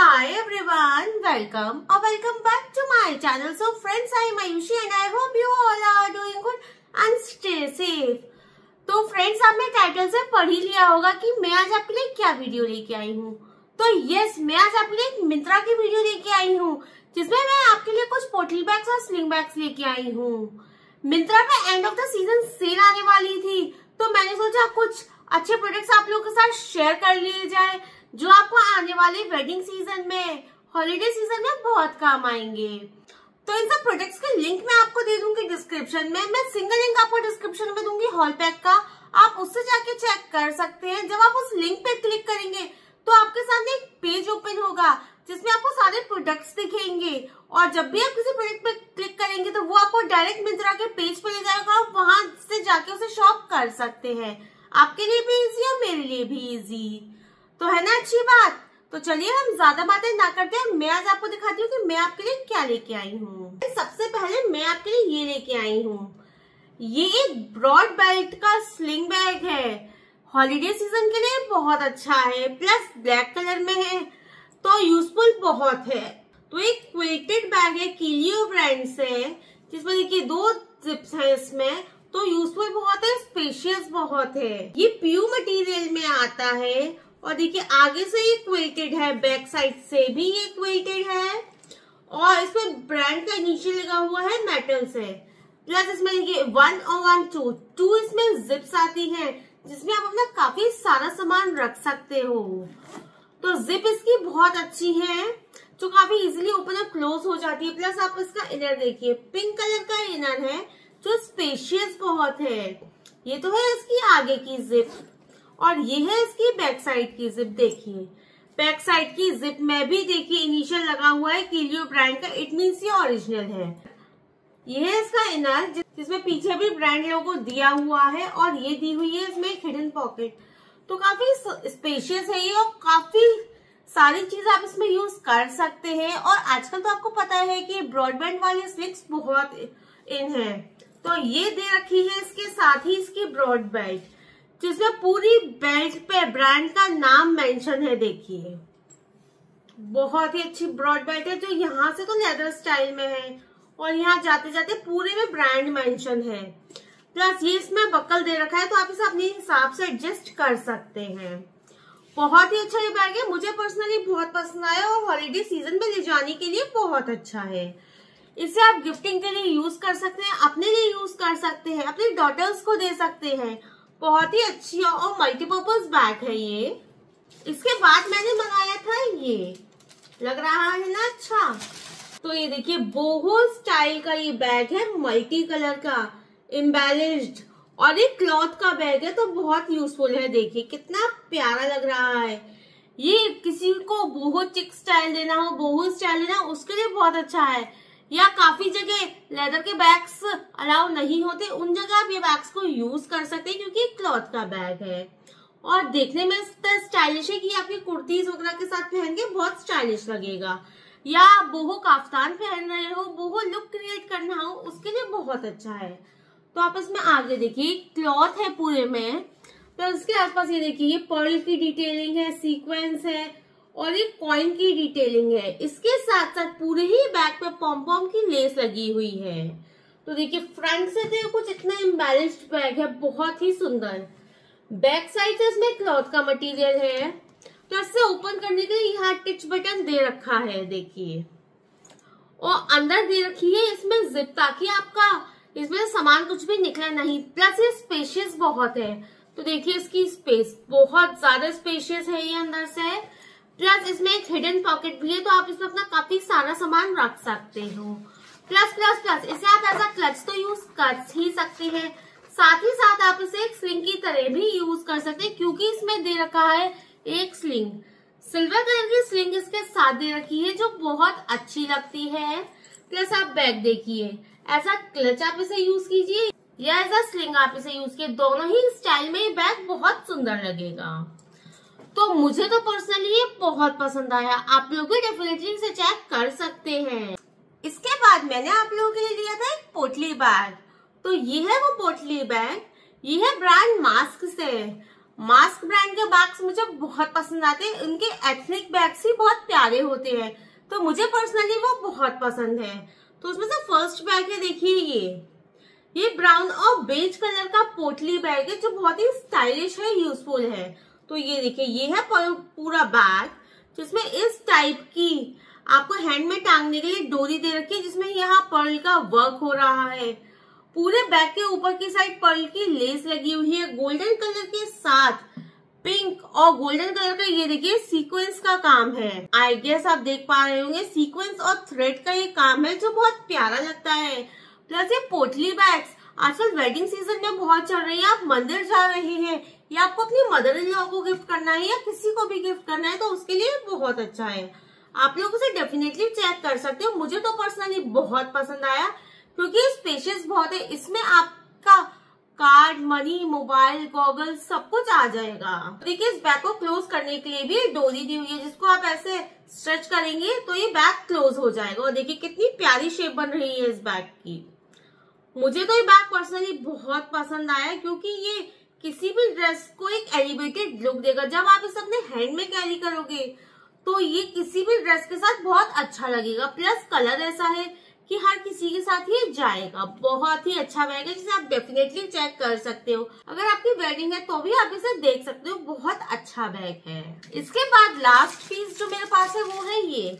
Hi everyone, welcome or welcome back to my channel. So friends, I am Ayushi and I hope you all are doing good and stay safe. तो friends आपने title से पढ़ ही लिया होगा कि मैं आज आपके लिए क्या वीडियो लेके आई हूँ तो यस मैं आज आपके लिए एक मिंत्रा की वीडियो लेके आई हूँ जिसमें मैं आपके लिए कुछ पोटली बैग्स और स्लिंग बैग्स लेके आई हूँ मिंत्रा पे end of the season sale आने वाली थी तो मैंने सोचा कुछ अच्छे प्रोडक्ट्स आप लोगों के साथ शेयर कर लिए जाए जो आपको आने वाले वेडिंग सीज़न में हॉलीडे सीज़न में बहुत काम आएँगे। तो इन सब प्रोडक्ट्स के लिंक मैं आपको दे दूँगी डिस्क्रिप्शन में। मैं सिंगल लिंक आपको डिस्क्रिप्शन में दूँगी हॉल पैक का। आप उससे जाके चेक कर सकते हैं। जब आप उस लिंक पे क्लिक करेंगे तो आपके सामने एक पेज ओपन होगा, जिसमें आपको सारे प्रोडक्ट्स दिखेंगे। और जब भी आप किसी प्रोडक्ट पे क्लिक करेंगे तो वो आपको डायरेक्ट मिंत्रा के पेज पे ले जाएगा और वहाँ से जाके उसे शॉप कर सकते हैं। आपके लिए भी इजी और मेरे लिए भी इजी तो है ना अच्छी बात? तो चलिए हम ज़्यादा बातें ना करते हैं। मैं आज आपको दिखाती हूँ कि मैं आपके लिए क्या लेके आई हूँ। सबसे पहले मैं आपके लिए ये लेके आई हूँ। ये एक ब्रॉड बेल्ट का स्लिंग बैग है। हॉलीडे सीज़न के लिए बहुत अच्छा है। प्लस ब्लैक कलर में है। तो यूजफुल बहुत है। तो एक क्विल्टेड बैग है किलियो ब्रांड से जिसमें देखिए दो जिप्स है इसमें। तो यूजफुल बहुत है स्पेशियस बहुत है। ये प्यू मटेरियल में आता है। और देखिए, आगे से ये क्वेल्टेड है बैक साइड से भी ये क्वेल्टेड है। और इसमें ब्रांड का इनिशियल लगा हुआ है मेटल से। प्लस इसमें देखिए वन और वन टू टू इसमें जिप्स आती है, जिसमें आप अपना काफ़ी सारा सामान रख सकते हो। तो जिप इसकी बहुत अच्छी है, जो काफ़ी इजीली ओपन और क्लोज हो जाती है। प्लस आप इसका इनर देखिए पिंक कलर का इनर है, जो स्पेशियस बहुत है। ये तो है इसकी आगे की जिप और ये है इसकी बैक साइड की जिप देखिए। बैक साइड की जिप में भी देखिए इनिशियल लगा हुआ है किलियो ब्रांड का इट मीन्स ये ओरिजिनल है। ये है इसका इनर जिसमें पीछे भी ब्रांड लोगो दिया हुआ है और ये दी हुई है इसमें हिडन पॉकेट तो काफ़ी स्पेशियस है ये और काफ़ी सारी चीज़ आप इसमें यूज़ कर सकते हैं। और आजकल तो आपको पता है कि ब्रॉडबैंड वाली स्लिक्स बहुत इन है। तो ये दे रखी है इसके साथ ही इसकी ब्रॉड बेल्ट जिसमें पूरी बेल्ट पे ब्रांड का नाम मेंशन है देखिए बहुत ही अच्छी ब्रॉड बेल्ट है, जो यहाँ से तो लेदर स्टाइल में है और यहाँ जाते जाते पूरे में ब्रांड मेंशन है। प्लस ये इसमें बकल दे रखा है तो आप इसे अपने हिसाब से एडजस्ट कर सकते हैं। बहुत ही अच्छा ये बैग है। मुझे पर्सनली बहुत पसंद आया और हॉलीडे सीज़न में ले जाने के लिए बहुत अच्छा है। इसे आप गिफ्टिंग के लिए यूज़ कर सकते हैं, अपने लिए यूज़ कर सकते हैं, अपने डॉटर्स को दे सकते हैं। बहुत ही अच्छी और मल्टीपर्पज बैग है ये। इसके बाद मैंने मंगाया था ये। लग रहा है ना अच्छा? तो ये देखिए बोहो स्टाइल का ये बैग है मल्टी कलर का इम्बेलिश्ड और ये क्लॉथ का बैग है तो बहुत यूजफुल है, देखिए, कितना प्यारा लग रहा है। ये किसी को बोहो चिक स्टाइल देना हो बोहो स्टाइल देना उसके लिए बहुत अच्छा है। या काफ़ी जगह लेदर के बैग्स अलाउ नहीं होते, उन जगह आप ये बैग्स को यूज़ कर सकते हैं क्योंकि क्लॉथ का बैग है। और देखने में स्टाइलिश है कि आपकी कुर्तीज वगैरह के साथ पहन के बहुत स्टाइलिश लगेगा। या बोहो काफ्तान पहन रहे हो, बोहो लुक क्रिएट करना हो, उसके लिए बहुत अच्छा है। तो आप इसमें आगे देखिए, क्लॉथ है पूरे में। तो उसके आसपास ये देखिए पर्ल की डिटेलिंग है, सीक्वेंस है और एक कॉइन की डिटेलिंग है। इसके साथ साथ पूरे ही बैक पे पॉम पॉम की लेस लगी हुई है। तो देखिए फ्रंट से तो कुछ इतना इम्बेलिस्ड बैग है, बहुत ही सुंदर। बैक साइड से इसमें क्लॉथ का मटेरियल है। तो इससे ओपन करने के लिए यहाँ टिच बटन दे रखा है, देखिए। और अंदर दे रखी है इसमें जिप ताकि आपका इसमें सामान कुछ भी निकला नहीं। प्लस ये स्पेशियस बहुत है। तो देखिए, इसकी स्पेस बहुत ज़्यादा स्पेशियस है ये अंदर से। प्लस इसमें एक हिडन पॉकेट भी है तो आप इसमें अपना काफ़ी सारा सामान रख सकते हो। प्लस प्लस प्लस इसे आप ऐसा क्लच तो यूज़ कर ही सकते हैं। साथ ही साथ आप इसे एक स्लिंग की तरह भी यूज़ कर सकते हैं, क्योंकि इसमें दे रखा है एक स्लिंग सिल्वर कलर की स्लिंग इसके साथ दे रखी है, जो बहुत अच्छी लगती है। प्लस आप बैग देखिए ऐसा क्लच आप इसे यूज़ कीजिए, या ऐसा स्लिंग आप इसे यूज़ कीजिए दोनों ही स्टाइल में बैग बहुत सुंदर लगेगा। तो मुझे तो पर्सनली ये बहुत पसंद आया। आप लोग भी डेफिनेटली इसे चेक कर सकते हैं। इसके बाद मैंने आप लोगों के लिए लिया था एक पोटली बैग। तो ये है वो पोटली बैग। ये है ब्रांड मास्क से। मास्क ब्रांड के बैग्स मुझे बहुत पसंद आते हैं। उनके एथनिक बैग्स ही बहुत प्यारे होते हैं। तो मुझे पर्सनली वो बहुत पसंद है। तो उसमें से फ़र्स्ट बैग है, देखिए ये। ये ब्राउन और बेज कलर का पोटली बैग है, जो बहुत ही स्टाइलिश है यूजफुल है। तो ये देखिए, ये है पूरा बैग, जिसमें इस टाइप की आपको हैंड में टांगने के लिए डोरी दे रखी है, जिसमें यहाँ पर्ल का वर्क हो रहा है। पूरे बैग के ऊपर की साइड पर्ल की लेस लगी हुई है गोल्डन कलर के साथ पिंक और गोल्डन कलर का ये देखिए सीक्वेंस का काम है। आई गेस आप देख पा रहे होंगे सीक्वेंस और थ्रेड का ये काम है, जो बहुत प्यारा लगता है। प्लस ये पोटली बैग्स आजकल वेडिंग सीज़न में बहुत चल रही है, आप मंदिर जा रहे हैं या आपको अपनी मदर इन लॉ को गिफ्ट करना है या किसी को भी गिफ्ट करना है तो उसके लिए बहुत अच्छा है। आप लोग उसे डेफिनेटली चेक कर सकते हो। मुझे तो पर्सनली बहुत पसंद आया, क्योंकि स्पेशियस बहुत है। इसमें आपका कार्ड मनी मोबाइल गॉगल सब कुछ आ जाएगा। देखिए, इस बैग को क्लोज करने के लिए भी डोरी दी हुई है, जिसको आप ऐसे स्ट्रेच करेंगे तो ये बैग क्लोज हो जाएगा। और देखिए, कितनी प्यारी शेप बन रही है इस बैग की। मुझे तो ये बैग पर्सनली बहुत पसंद आया, क्योंकि ये किसी भी ड्रेस को एक एलिवेटेड लुक देगा। जब आप इसे अपने हैंड में कैरी करोगे तो ये किसी भी ड्रेस के साथ बहुत अच्छा लगेगा। प्लस कलर ऐसा है कि हर किसी के साथ ये जाएगा। बहुत ही अच्छा है, जिसे आप डेफिनेटली चेक कर सकते हो। अगर आपकी वेडिंग है तो भी आप इसे देख सकते हो। बहुत अच्छा बैग है। इसके बाद लास्ट पीस जो मेरे पास है, वो है ये।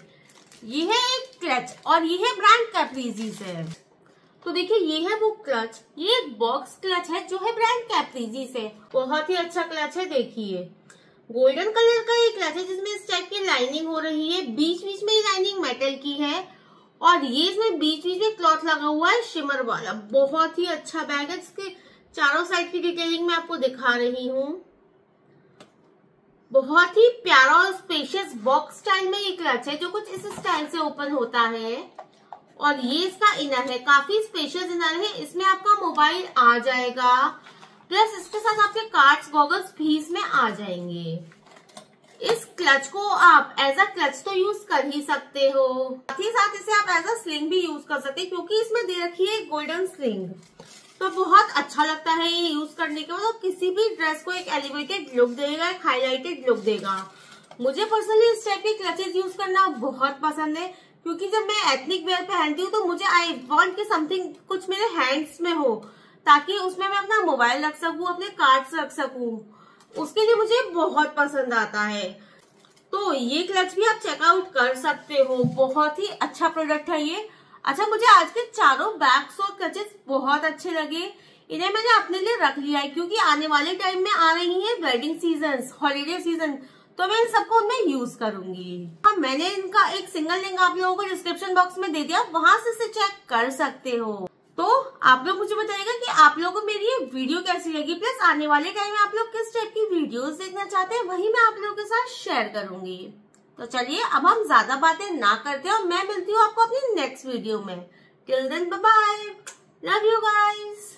ये है एक क्लच और ये है ब्रांड कैप्रीजी से तो देखिए, ये है वो क्लच ये एक बॉक्स क्लच है जो है ब्रांड कैप्रीजी से। बहुत ही अच्छा क्लच है, देखिए। गोल्डन कलर का एक क्लच है जिसमें इस टाइप की लाइनिंग हो रही है। बीच बीच में लाइनिंग मेटल की है। और ये इसमें बीच बीच में क्लॉथ लगा हुआ है शिमर वाला। बहुत ही अच्छा बैग है, जिसके चारों साइड की डिटेलिंग मैं आपको दिखा रही हूँ। बहुत ही प्यारा और स्पेशियस बॉक्स स्टाइल में ये क्लच है, जो कुछ इस स्टाइल से ओपन होता है। और ये इसका इनर है, काफ़ी स्पेशियस इनर है, इसमें आपका मोबाइल आ जाएगा। प्लस इसके साथ आपके कार्ड्स गॉगल्स भी इसमें आ जाएँगे। इस क्लच को आप एज अ क्लच तो यूज़ कर ही सकते हो। साथ ही साथ इसे आप एज अ स्लिंग भी यूज़ कर सकते हैं, क्योंकि इसमें दे रखी है गोल्डन स्लिंग तो बहुत अच्छा लगता है ये यूज़ करने के बाद तो किसी भी ड्रेस को एक एलिवेटेड लुक देगा, एक हाईलाइटेड लुक देगा। मुझे पर्सनली इस टाइप के क्लचेज यूज़ करना बहुत पसंद है। क्योंकि जब मैं एथनिक वेयर पहनती हूँ तो मुझे आई वॉन्ट की समथिंग कुछ मेरे हैंड्स में हो, ताकि उसमें मैं अपना मोबाइल रख सकूँ, अपने कार्ड्स रख सकूँ। उसके लिए मुझे बहुत पसंद आता है। तो ये क्लच भी आप चेकआउट कर सकते हो। बहुत ही अच्छा प्रोडक्ट है ये। अच्छा मुझे आज के चारों बैग्स और क्लचेस बहुत अच्छे लगे। इन्हें मैंने अपने लिए रख लिया है, क्योंकि आने वाले टाइम में आ रही है वेडिंग सीज़न हॉलीडे सीज़न तो मैं इन सबको उनमें यूज़ करूँगी। हाँ मैंने इनका एक सिंगल लिंक आप लोगों को डिस्क्रिप्शन बॉक्स में दे दिया वहाँ से इसे चेक कर सकते हो। तो आप लोग मुझे बताइएगा कि आप लोगों को मेरी ये वीडियो कैसी लगी? प्लस आने वाले टाइम में आप लोग किस टाइप की वीडियोस देखना चाहते हैं, वही मैं आप लोगों के साथ शेयर करूँगी। तो चलिए, अब हम ज़्यादा बातें ना करते और मैं मिलती हूँ आपको अपनी नेक्स्ट वीडियो में। Till then bye love you guys